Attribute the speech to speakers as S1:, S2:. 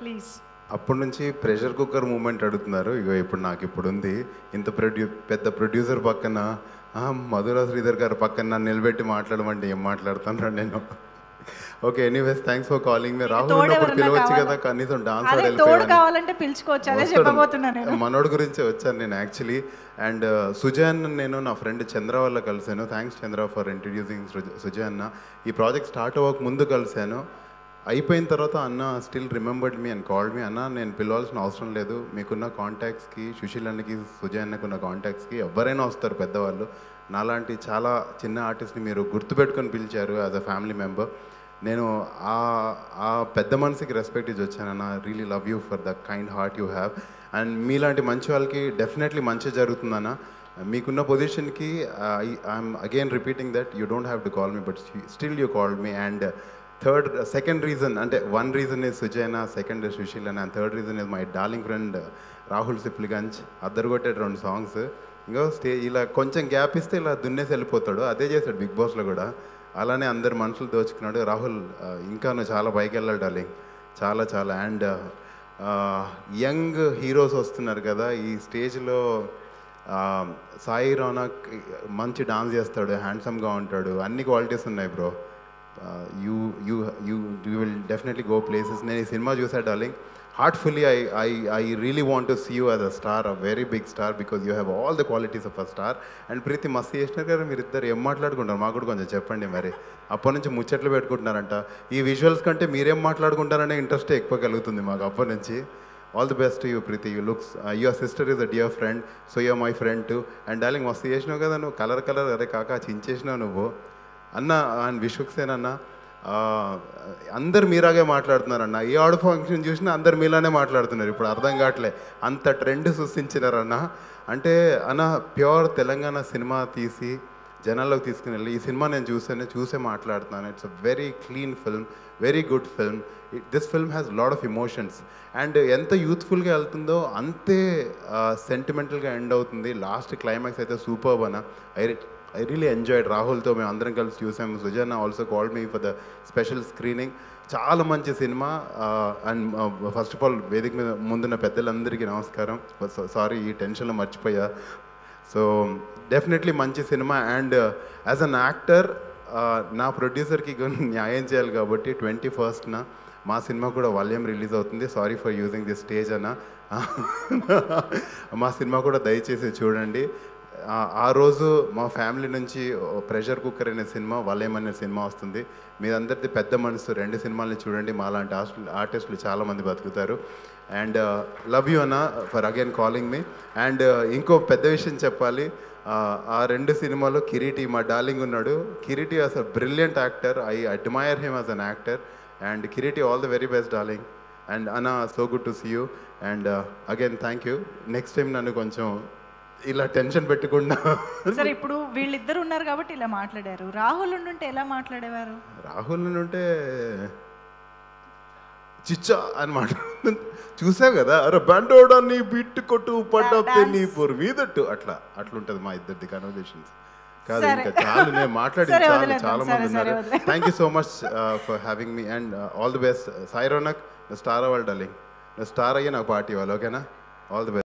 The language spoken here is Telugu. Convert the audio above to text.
S1: ప్లీజ్
S2: అప్పటి నుంచి ప్రెషర్ కుక్కర్ మూమెంట్ అడుగుతున్నారు. ఇగో ఇప్పుడు నాకు ఇప్పుడు ఉంది. ఇంత ప్రొడ్యూ పెద్ద ప్రొడ్యూసర్ పక్కన మధురా శ్రీధర్ గారు పక్కన నన్ను నిలబెట్టి మాట్లాడమంటే ఏం మాట్లాడుతాను నేను? Okay anyways thanks for calling me Rahul ఉన్నప్పుడు పిలవచ్చు? కదా కనీసం డాన్స్
S1: తోడు కావాలంటే పిలుచుకోవచ్చు? అదే చెప్పబోతున్నా నేను.
S2: మనోడి గురించే వచ్చాను నేను యాక్చువల్లీ అండ్ సుజయన్ నేను నా ఫ్రెండ్ చంద్ర వల్ల కలిశాను. Thanks Chandra for introducing Sujay అన్న ఈ ప్రాజెక్ట్ స్టార్ట్ అవ్వక ముందు కలిశాను. అయిపోయిన తర్వాత అన్న still remembered me and called me అన్న నేను పిలవాల్సిన అవసరం లేదు. మీకున్న కాంటాక్ట్స్కి సుశీల్ అన్నకి సుజయ్ అన్నకున్న కాంటాక్ట్స్కి ఎవరైనా వస్తారు పెద్దవాళ్ళు. నాలాంటి చాలా చిన్న ఆర్టిస్ట్ని మీరు గుర్తుపెట్టుకొని పిలిచారు యాజ్ అ ఫ్యామిలీ మెంబర్ నేను ఆ ఆ పెద్ద మనసుకి రెస్పెక్ట్ ఇచ్చి వచ్చానన్న really love you for the kind heart you have and మీలాంటి మంచి వాళ్ళకి డెఫినెట్లీ మంచి జరుగుతుందన్న మీకున్న పొజిషన్కి I'm again repeating that you don't have to call me but still you call me and third second reason అంటే one reason is సుజయన second is Sushil and third reason is my darling friend Rahul Sipligunj అద్దరు కొట్టాడు రెండు సాంగ్స్ ఇంకో స్టే ఇలా కొంచెం గ్యాప్ ఇస్తే ఇలా దున్నేసి వెళ్ళిపోతాడు. అదే చేశాడు బిగ్ బాస్లో కూడా. అలానే అందరు మనుషులు దోచుకున్నాడు. రాహుల్ uh, ఇంకా నువ్వు చాలా పైకి వెళ్ళాలి డార్లింగ్ చాలా చాలా. And uh, uh, young heroes వస్తున్నారు కదా ఈ స్టేజ్లో సాయి రోనక్ మంచి డాన్స్ చేస్తాడు హ్యాండ్సమ్గా ఉంటాడు. అన్ని క్వాలిటీస్ ఉన్నాయి bro you you you you will definitely go places నేను ఈ సినిమా చూసా darling heartfully I I I really want to see you as a star a very big star because you have all the qualities of a star and Preethi మస్తు చేసినారు కదా మీరు ఇద్దరు ఏం మాట్లాడుకుంటారు? మాకు కూడా కొంచెం చెప్పండి మరి. అప్పటి నుంచి ముచ్చట్లు పెట్టుకుంటున్నారంట. ఈ విజువల్స్ కంటే మీరేం మాట్లాడుకుంటారనే ఇంట్రెస్ట్ ఎక్కువ కలుగుతుంది మాకు అప్పటి నుంచి. All the best you Preethi you looks your sister is a dear friend so you my friend too and darling మస్తు చేసినావు కదా నువ్వు కలర్ కలర్ అరే కాకా చించేసినావు నువ్వు. అన్న అండ్ విశ్వక్సేన్ అన్న అందరు మీరాగే మాట్లాడుతున్నారన్న ఏ ఆడు ఫంక్షన్ చూసినా అందరు మీలానే మాట్లాడుతున్నారు. ఇప్పుడు అర్థం కావట్లే. అంత ట్రెండ్ సృష్టించినారన్న అంటే అన్న ప్యూర్ తెలంగాణ సినిమా తీసి జనాల్లోకి తీసుకుని వెళ్ళి ఈ సినిమా నేను చూసాను చూసే మాట్లాడుతున్నాను. It's a very clean film very good film this film has lot of emotions and ఎంత యూత్ఫుల్గా వెళ్తుందో అంతే సెంటిమెంటల్గా ఎండ్ అవుతుంది. లాస్ట్ క్లైమాక్స్ అయితే సూపర్ అన్న. ఐ ఐ రియలీ ఎంజాయ్డ్ రాహుల్తో మేము అందరం కలిసి చూసాము Sujan also called me for the special screening చాలా మంచి cinema. And first of all వేదిక మీద ముందున్న పెద్దలందరికీ నమస్కారం. సారీ ఈ టెన్షన్లో మర్చిపోయా. సో డెఫినెట్లీ మంచి cinema. And as an actor నా ప్రొడ్యూసర్కి న్యాయం చేయాలి కాబట్టి ట్వంటీ ఫస్ట్న మా సినిమా కూడా వాల్యూమ్ రిలీజ్ అవుతుంది. Sorry for using this stage అన్న. మా సినిమా కూడా దయచేసి చూడండి. ఆ- రోజు మా ఫ్యామిలీ నుంచి ప్రెషర్ కుక్కర్ అనే సినిమా వలయం అనే సినిమా వస్తుంది. మీరందరిది పెద్ద మనసు రెండు సినిమాలని చూడండి మాలాంటి ఆర్టిస్టులు చాలామంది బతుకుతారు. అండ్ uh, లవ్ యూ అన్న for again calling me. And uh, ఇంకో పెద్ద విషయం చెప్పాలి. ఆ, ఆ రెండు సినిమాలో కిరీటి మా డార్లింగ్ ఉన్నాడు. Kireeti is a brilliant actor. I admire him as an actor. And Kireeti all the very best darling. And అన్న so good to see you. And uh, again thank you. Next time నన్ను కొంచెం ఇలా టెన్షన్ పెట్టకుండా
S1: సరే ఇప్పుడు వీళ్ళిద్దరు ఉన్నారు కాబట్టి ఇలా మాట్లాడారు. రాహుల్ ఉండుంటే ఎలా మాట్లాడేవారు?
S2: రాహుల్ ఉంటే చిచ్చా అని మాట. చూసావు కదా? అరే బండోడా నీ బిట్టు కొట్టు పడ్డప్పే నీ పొరు మీదట్టు అట్లా అట్లుంటది మా ఇద్దరిది కన్వర్జేషన్స్ కాదు. ఇంకా చాలు నేను మాట్లాడి చాలు. చాలా మంది ఉన్నారు. Thank you so much for having me and all the best Sai Ronak star అవ్వాలి డార్లింగ్ స్టార్ అయ్యి నాకు పార్టీ ఇవ్వాలి ఓకేనా ఆల్ ది బెస్ట్